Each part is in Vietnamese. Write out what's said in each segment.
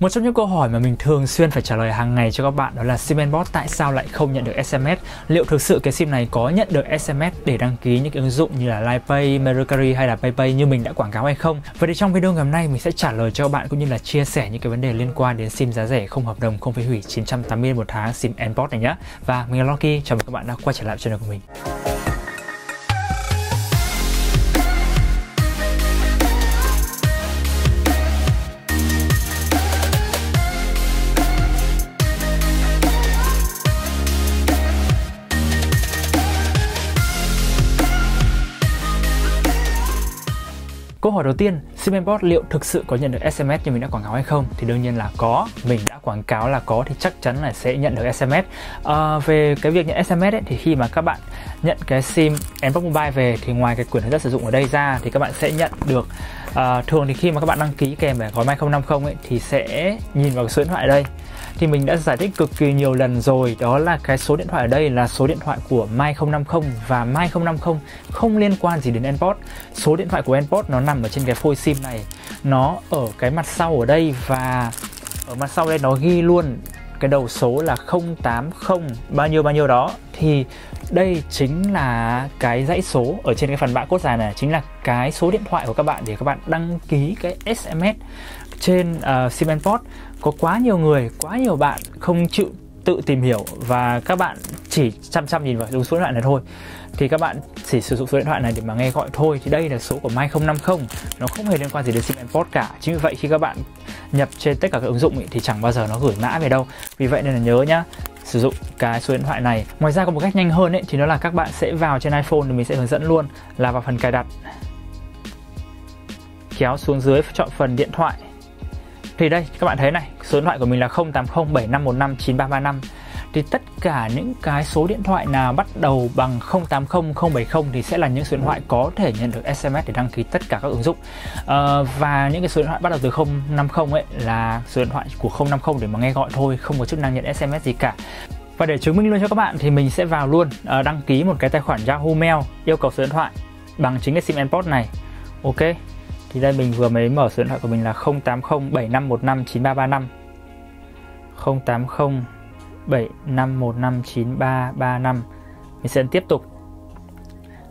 Một trong những câu hỏi mà mình thường xuyên phải trả lời hàng ngày cho các bạn đó là Simenbot tại sao lại không nhận được SMS? Liệu thực sự cái sim này có nhận được SMS để đăng ký những cái ứng dụng như là LivePay, Mercury hay là PayPay như mình đã quảng cáo hay không? Vậy thì trong video ngày hôm nay mình sẽ trả lời cho các bạn cũng như là chia sẻ những cái vấn đề liên quan đến sim giá rẻ không hợp đồng không phải hủy 980 một tháng sim Nport này nhé. Và mình là Loki, chào mừng các bạn đã quay trở lại channel của mình. Câu hỏi đầu tiên, Simenbot liệu thực sự có nhận được SMS như mình đã quảng cáo hay không? Thì đương nhiên là có. Mình đã quảng cáo là có thì chắc chắn là sẽ nhận được SMS. À, ờ, về cái việc nhận SMS ấy, thì khi mà các bạn nhận cái sim Nbox Mobile về thì ngoài cái quyền hướng dẫn sử dụng ở đây ra thì các bạn sẽ nhận được à, thường thì khi mà các bạn đăng ký kèm về gói Mai 050 ấy thì sẽ nhìn vào cái số điện thoại ở đây thì mình đã giải thích cực kỳ nhiều lần rồi. Đó là cái số điện thoại ở đây là số điện thoại của Mai 050 và Mai 050 không liên quan gì đến Nport số điện thoại của Nport nó nằm ở trên cái phôi sim này. Nó ở cái mặt sau ở đây và ở mặt sau đây nó ghi luôn cái đầu số là 080 bao nhiêu bao nhiêu đó. Thì đây chính là cái dãy số ở trên cái phần mã cốt dài này. Chính là cái số điện thoại của các bạn để các bạn đăng ký cái SMS trên ờ, uh, Simenport có quá nhiều người, quá nhiều bạn không chịu tự tìm hiểu và các bạn chỉ chăm chăm nhìn vào số điện thoại này thôi. Thì các bạn chỉ sử dụng số điện thoại này để mà nghe gọi thôi. Thì đây là số của Mai 050 nó không hề liên quan gì đến Simenport cả. Chính vì vậy khi các bạn nhập trên tất cả các ứng dụng ý, thì chẳng bao giờ nó gửi mã về đâu. Vì vậy nên là nhớ nhá sử dụng cái số điện thoại này. Ngoài ra có một cách nhanh hơn ấy thì nó là các bạn sẽ vào trên iPhone thì mình sẽ hướng dẫn luôn là vào phần cài đặt. Kéo xuống dưới chọn phần điện thoại thì đây các bạn thấy này số điện thoại của mình là 0807515935 thì tất cả những cái số điện thoại nào bắt đầu bằng 080 070 thì sẽ là những số điện thoại có thể nhận được SMS để đăng ký tất cả các ứng dụng. À, và những cái số điện thoại bắt đầu từ 050 ấy là số điện thoại của 050 để mà nghe gọi thôi không có chức năng nhận SMS gì cả. Và để chứng minh luôn cho các bạn thì mình sẽ vào luôn ờ, đăng ký một cái tài khoản Yahoo Mail yêu cầu số điện thoại bằng chính cái sim Nport này. Ok thì đây mình vừa mới mở số điện thoại của mình là 080751593335 080751593335 mình sẽ tiếp tục.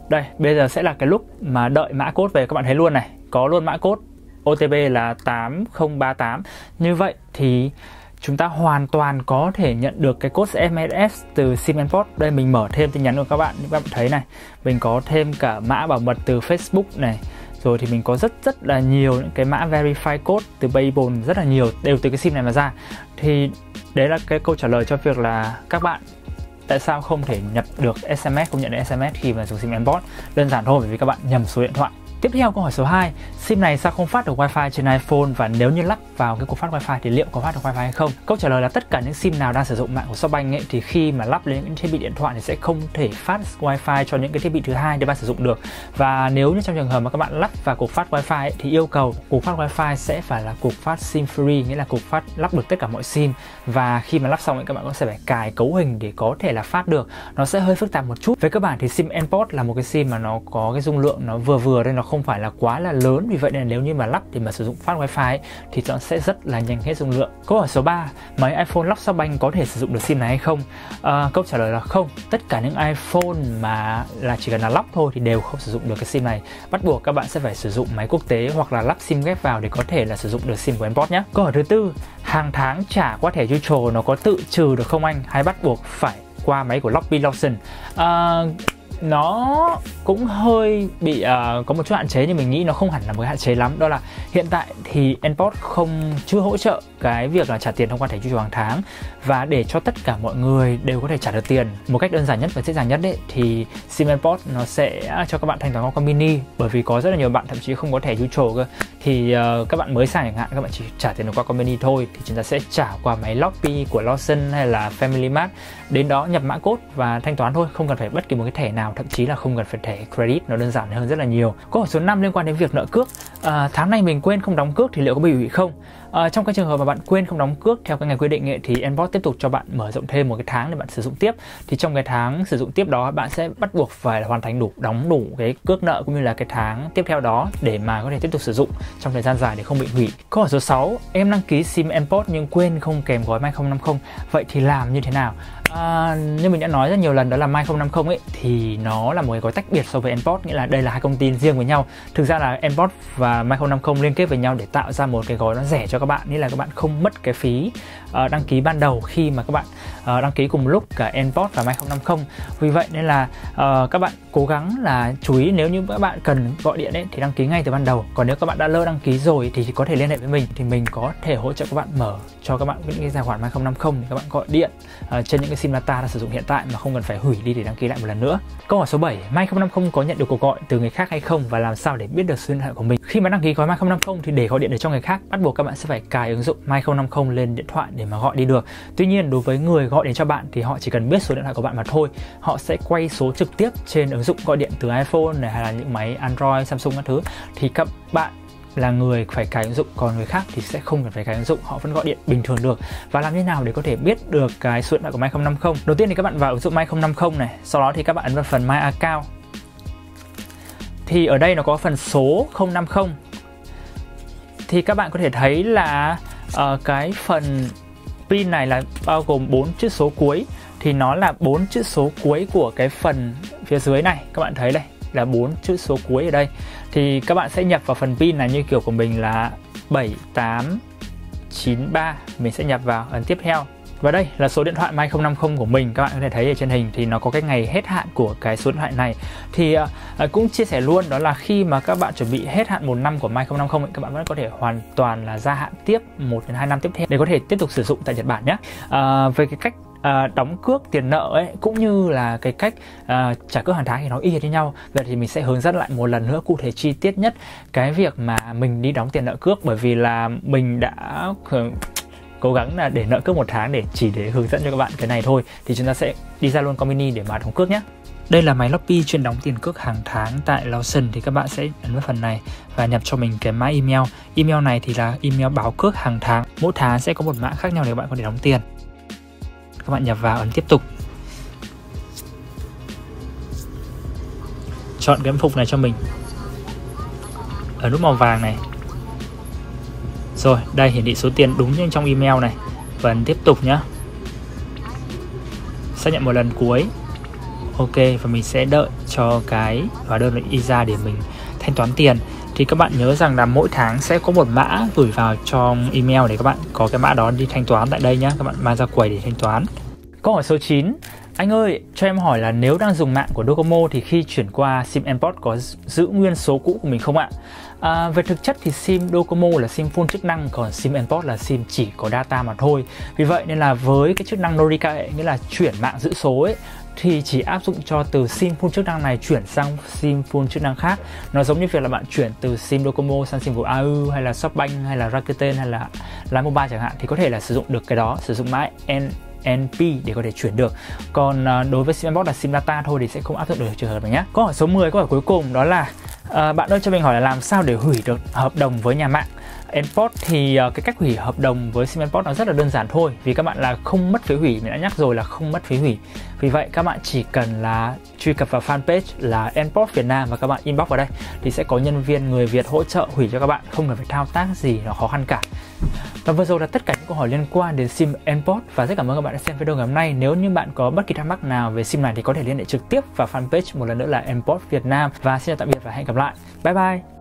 Đây bây giờ sẽ là cái lúc mà đợi mã code về các bạn thấy luôn này. Có luôn mã code OTP là 8038 như vậy thì chúng ta hoàn toàn có thể nhận được cái code SMS từ Simenport. Đây mình mở thêm tin nhắn của các bạn, các bạn thấy này. Mình có thêm cả mã bảo mật từ Facebook này, rồi thì mình có rất rất là nhiều những cái mã verify code từ Babel rất là nhiều, đều từ cái sim này mà ra. Thì đấy là cái câu trả lời cho việc là các bạn tại sao không thể nhập được SMS không nhận được SMS khi mà dùng sim Mbot đơn giản thôi, bởi vì các bạn nhầm số điện thoại. Tiếp theo câu hỏi số 2, sim này sao không phát được wifi trên iPhone và nếu như lắp vào cái cục phát wifi thì liệu có phát được wifi hay không? Câu trả lời là tất cả những sim nào đang sử dụng mạng của Softbank ấy thì khi mà lắp lên những thiết bị điện thoại thì sẽ không thể phát wifi cho những cái thiết bị thứ hai để bạn sử dụng được. Và nếu như trong trường hợp mà các bạn lắp vào cục phát wifi ấy, thì yêu cầu cục phát wifi sẽ phải là cục phát sim free nghĩa là cục phát lắp được tất cả mọi sim và khi mà lắp xong thì các bạn cũng sẽ phải cài cấu hình để có thể là phát được. Nó sẽ hơi phức tạp một chút. Với các bạn thì sim Nport là một cái sim mà nó có cái dung lượng nó vừa vừa đây nó không phải là quá là lớn. Vì vậy nên nếu như mà lắp thì mà sử dụng phát wifi ấy, thì nó sẽ rất là nhanh hết dung lượng. Câu hỏi số 3 máy iPhone lắp sau banh có thể sử dụng được sim này hay không? À, câu trả lời là không. Tất cả những iPhone mà là chỉ cần là lắp thôi thì đều không sử dụng được cái sim này. Bắt buộc các bạn sẽ phải sử dụng máy quốc tế hoặc là lắp sim ghép vào để có thể là sử dụng được sim của Nport nhé câu hỏi thứ tư hàng tháng trả qua thẻ Neutral nó có tự trừ được không anh? Hay bắt buộc phải qua máy của Lobby Lawson à, nó cũng hơi bị uh, có một chút hạn chế nhưng mình nghĩ nó không hẳn là một cái hạn chế lắm. Đó là hiện tại thì Nport không chưa hỗ trợ cái việc là trả tiền thông qua thẻ truy hàng tháng. Và để cho tất cả mọi người đều có thể trả được tiền một cách đơn giản nhất và dễ dàng nhất đấy thì sim Nport nó sẽ cho các bạn thanh toán qua mini. Bởi vì có rất là nhiều bạn thậm chí không có thẻ neutral cơ. Thì uh, các bạn mới sang chẳng hạn các bạn chỉ trả tiền được qua mini thôi thì chúng ta sẽ trả qua máy Lockpay của Lawson hay là Family Mart. Đến đó nhập mã code và thanh toán thôi không cần phải bất kỳ một cái thẻ nào thậm chí là không cần phải thẻ credit nó đơn giản hơn rất là nhiều. Câu hỏi số 5 liên quan đến việc nợ cước. À, tháng này mình quên không đóng cước thì liệu có bị hủy không? À, trong cái trường hợp mà bạn quên không đóng cước theo cái ngày quy định ấy, thì Enbot tiếp tục cho bạn mở rộng thêm một cái tháng để bạn sử dụng tiếp. Thì trong cái tháng sử dụng tiếp đó bạn sẽ bắt buộc phải hoàn thành đủ đóng đủ cái cước nợ cũng như là cái tháng tiếp theo đó để mà có thể tiếp tục sử dụng trong thời gian dài để không bị hủy. Câu hỏi số 6, em đăng ký SIM Nport nhưng quên không kèm gói My 050. Vậy thì làm như thế nào? À, như mình đã nói rất nhiều lần đó là My 050 ấy thì nó là một cái gói tách biệt so với Nport nghĩa là đây là hai công ty riêng với nhau. Thực ra là Nport và My 050 liên kết với nhau để tạo ra một cái gói nó rẻ cho các bạn nghĩa là các bạn không mất cái phí uh, đăng ký ban đầu khi mà các bạn uh, đăng ký cùng lúc cả Nport và My 050. Vì vậy nên là uh, các bạn cố gắng là chú ý nếu như các bạn cần gọi điện ấy thì đăng ký ngay từ ban đầu. Còn nếu các bạn đã lơ đăng ký rồi thì có thể liên hệ với mình thì mình có thể hỗ trợ các bạn mở cho các bạn những cái tài khoản My 050 để các bạn gọi điện uh, trên những cái sim data đang sử dụng hiện tại mà không cần phải hủy đi để đăng ký lại một lần nữa. Câu hỏi số 7, My 050 có nhận được cuộc gọi từ người khác hay không và làm sao để biết được số điện thoại của mình? Khi mà đăng ký gói My 050 thì để gọi điện được cho người khác, bắt buộc các bạn sẽ phải cài ứng dụng My 050 lên điện thoại để mà gọi đi được. Tuy nhiên đối với người gọi đến cho bạn thì họ chỉ cần biết số điện thoại của bạn mà thôi. Họ sẽ quay số trực tiếp trên ứng dụng gọi điện từ iPhone này hay là những máy Android, Samsung các thứ. Thì các bạn là người phải cài ứng dụng còn người khác thì sẽ không cần phải cài ứng dụng. Họ vẫn gọi điện bình thường được. Và làm như nào để có thể biết được cái số điện thoại của My 050 đầu tiên thì các bạn vào ứng dụng My 050 này sau đó thì các bạn ấn vào phần My Account. Thì ở đây nó có phần số 050 thì các bạn có thể thấy là uh, cái phần pin này là bao gồm 4 chữ số cuối. Thì nó là bốn chữ số cuối của cái phần phía dưới này. Các bạn thấy đây là bốn chữ số cuối ở đây. Thì các bạn sẽ nhập vào phần pin này như kiểu của mình là 7893 mình sẽ nhập vào ấn tiếp theo và đây là số điện thoại My 050 của mình các bạn có thể thấy ở trên hình thì nó có cái ngày hết hạn của cái số điện thoại này thì uh, cũng chia sẻ luôn đó là khi mà các bạn chuẩn bị hết hạn một năm của My 050 ấy, các bạn vẫn có thể hoàn toàn là gia hạn tiếp 1 đến 2 năm tiếp theo để có thể tiếp tục sử dụng tại Nhật Bản nhé. Uh, về cái cách à, đóng cước tiền nợ ấy cũng như là cái cách à, trả cước hàng tháng thì nó y như nhau vậy thì mình sẽ hướng dẫn lại một lần nữa cụ thể chi tiết nhất cái việc mà mình đi đóng tiền nợ cước bởi vì là mình đã cố gắng là để nợ cước một tháng để chỉ để hướng dẫn cho các bạn cái này thôi. Thì chúng ta sẽ đi ra luôn con mini để mà đóng cước nhé. Đây là máy loppy chuyên đóng tiền cước hàng tháng tại Lawson thì các bạn sẽ ấn vào phần này và nhập cho mình cái mã email. Email này thì là email báo cước hàng tháng. Mỗi tháng sẽ có một mã khác nhau để các bạn có thể đóng tiền. Các bạn nhập vào ấn tiếp tục. Chọn cái phục này cho mình. Ở nút màu vàng này rồi, đây, hiển thị số tiền đúng như trong email này. Và tiếp tục nhé xác nhận một lần cuối. Ok, và mình sẽ đợi cho cái hóa đơn y ra để mình thanh toán tiền. Thì các bạn nhớ rằng là mỗi tháng sẽ có một mã gửi vào trong email để các bạn có cái mã đó đi thanh toán tại đây nhé các bạn mang ra quầy để thanh toán. Câu hỏi số 9 anh ơi, cho em hỏi là nếu đang dùng mạng của Docomo thì khi chuyển qua SIM Import có giữ nguyên số cũ của mình không ạ? À, về thực chất thì SIM Docomo là SIM full chức năng còn SIM Import là SIM chỉ có data mà thôi. Vì vậy nên là với cái chức năng Norica ấy, nghĩa là chuyển mạng giữ số ấy thì chỉ áp dụng cho từ sim full chức năng này chuyển sang sim full chức năng khác nó giống như việc là bạn chuyển từ sim Docomo sang sim của AU hay là Shopbank hay là Rakuten hay là Line Mobile chẳng hạn thì có thể là sử dụng được cái đó sử dụng mãi. NP để có thể chuyển được. Còn à, đối với SIM box là SIM data thôi thì sẽ không áp dụng được trường hợp này nhé câu hỏi số 10 câu hỏi cuối cùng đó là à, bạn ơi cho mình hỏi là làm sao để hủy được hợp đồng với nhà mạng? Enport thì uh, cái cách hủy hợp đồng với sim Enport nó rất là đơn giản thôi vì các bạn là không mất phí hủy mình đã nhắc rồi là không mất phí hủy. Vì vậy các bạn chỉ cần là truy cập vào fanpage là Enport Việt Nam và các bạn inbox vào đây thì sẽ có nhân viên người Việt hỗ trợ hủy cho các bạn không cần phải thao tác gì nó khó khăn cả và vừa rồi là tất cả những câu hỏi liên quan đến sim Nport và rất cảm ơn các bạn đã xem video ngày hôm nay. Nếu như bạn có bất kỳ thắc mắc nào về sim này thì có thể liên hệ trực tiếp vào fanpage một lần nữa là Nport Việt Nam và xin chào tạm biệt và hẹn gặp lại. Bye bye.